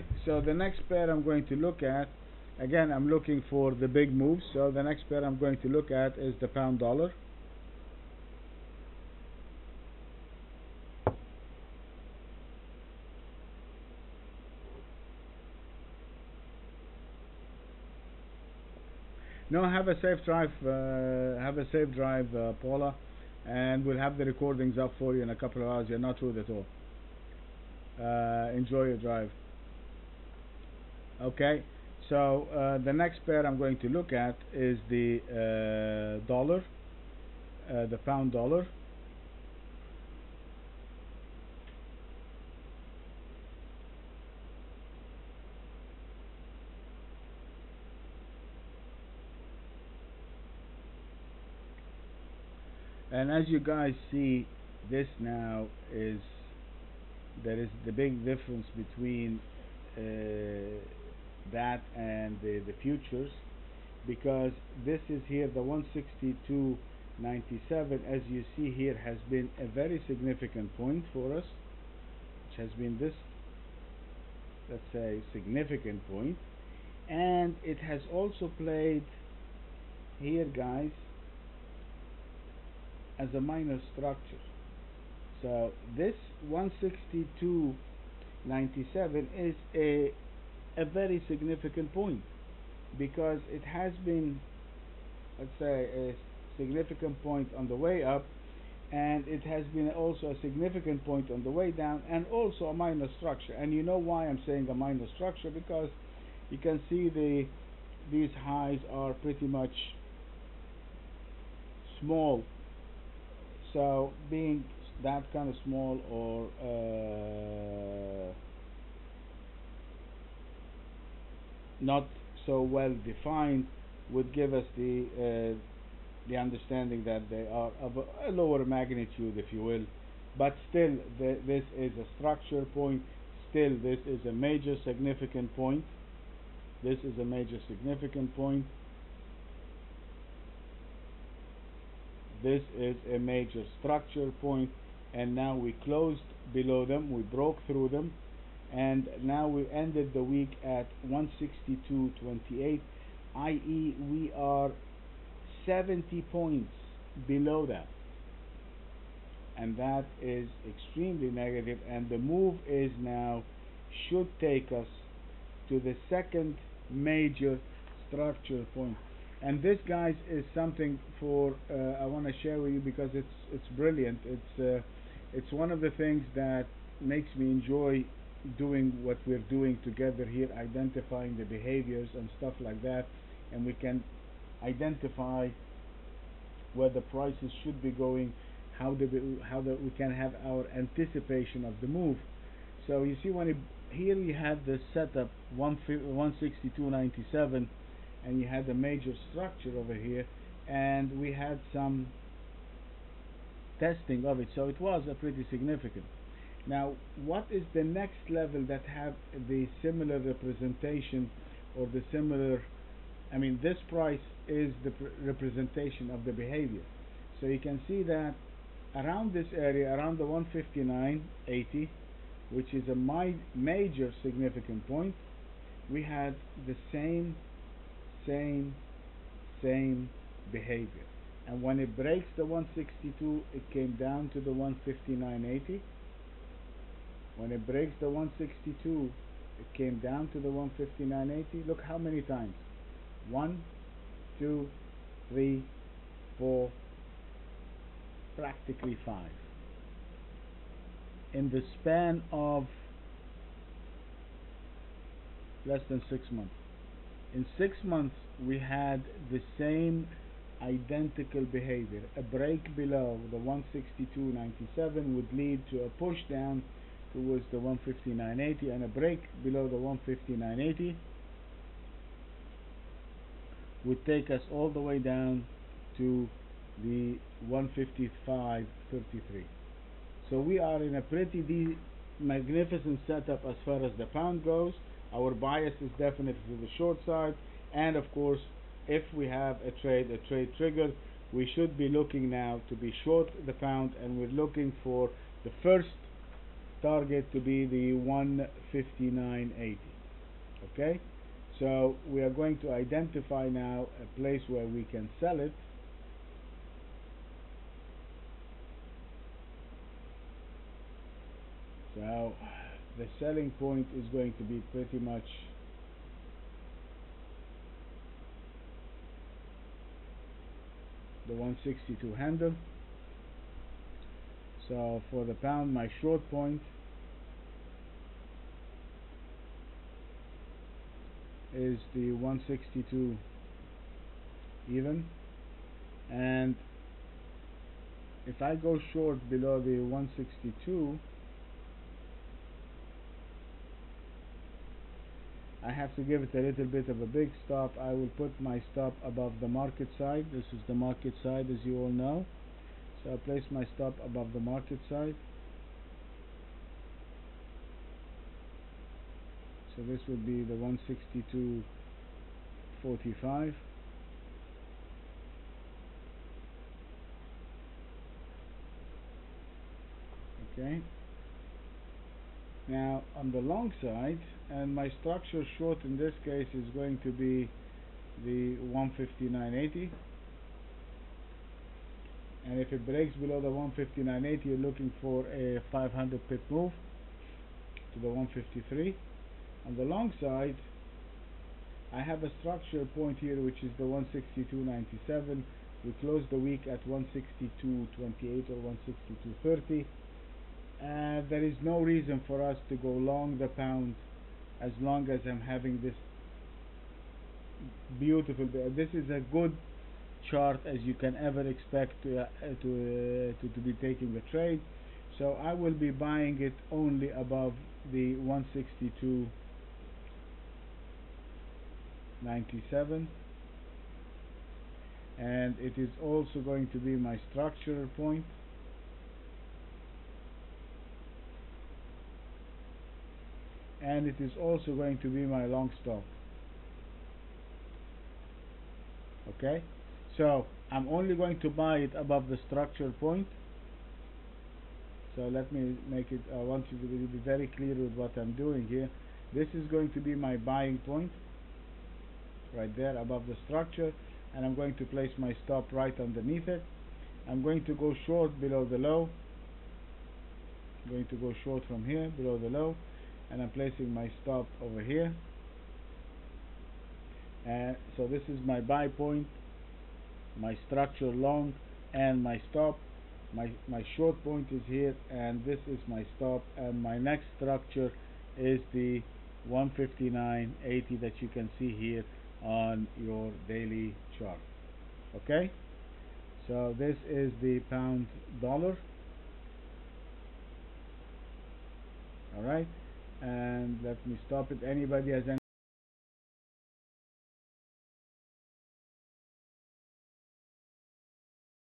Alright, so the next pair I'm going to look at, again I'm looking for the big moves, so the next pair I'm going to look at is the pound dollar. No, have a safe drive, uh, have a safe drive, uh, Paula, and we'll have the recordings up for you in a couple of hours. You're not rude at all. Uh, enjoy your drive. Okay, so uh, the next pair I'm going to look at is the uh, dollar, uh, the pound dollar. and as you guys see this now is there is the big difference between uh, that and the, the futures because this is here the 162.97 as you see here has been a very significant point for us which has been this let's say significant point and it has also played here guys as a minor structure. So this 162.97 is a a very significant point because it has been let's say a significant point on the way up and it has been also a significant point on the way down and also a minor structure. And you know why I'm saying a minor structure? Because you can see the these highs are pretty much small. So being that kind of small or uh, not so well defined would give us the uh, the understanding that they are of a lower magnitude if you will. But still this is a structure point. Still this is a major significant point. This is a major significant point. This is a major structure point. And now we closed below them. We broke through them and now we ended the week at 162.28 i.e. we are 70 points below that. And that is extremely negative. And the move is now should take us to the second major structure point. And this guys is something for uh, I want to share with you because it's it's brilliant. It's uh, it's one of the things that makes me enjoy doing what we're doing together here identifying the behaviors and stuff like that and we can identify where the prices should be going how the how the, we can have our anticipation of the move. So you see when it, here you had the setup 162.97 and you had a major structure over here and we had some testing of it. So it was a pretty significant now what is the next level that have the similar representation or the similar I mean this price is the representation of the behavior? So you can see that around this area around the 159.80 which is a major significant point we had the same same same behavior. And when it breaks the 162 it came down to the 159.80 when it breaks the 162 it came down to the 159.80 look how many times. One two three four practically five. In the span of less than six months. In six months we had the same identical behavior. A break below the 162.97 would lead to a push down towards the 159.80 and a break below the 159.80 would take us all the way down to the 155.33 so we are in a pretty magnificent setup as far as the pound goes. Our bias is definitely to the short side. And of course if we have a trade a trade trigger we should be looking now to be short the pound. And we're looking for the first target to be the 159.80 okay? So we are going to identify now a place where we can sell it. So the selling point is going to be pretty much the 162 handle so for the pound my short point is the 162 even. And if I go short below the 162 I have to give it a little bit of a big stop. I will put my stop above the market side. This is the market side as you all know so I place my stop above the market side. So this would be the 162.45 okay. Now on the long side and my structure short in this case is going to be the 159.80 and if it breaks below the 159.80 you're looking for a 500 pip move to the 153 on the long side I have a structure point here which is the 162.97 we closed the week at 162.28 or 162.30 and there is no reason for us to go long the pound as long as I'm having this beautiful this is a good chart as you can ever expect to uh, to, uh, to, to be taking a trade. So I will be buying it only above the 162 97 and it is also going to be my structure point. And it is also going to be my long stop okay so I'm only going to buy it above the structure point. So let me make it I want you to be very clear with what I'm doing here. This is going to be my buying point right there above the structure and I'm going to place my stop right underneath it. I'm going to go short below the low. I'm going to go short from here below the low and I'm placing my stop over here. And so this is my buy point my structure long and my stop my my short point is here and this is my stop and my next structure is the 159.80 that you can see here on your daily chart. Okay? So this is the pound dollar. All right? And let me stop it. Anybody has any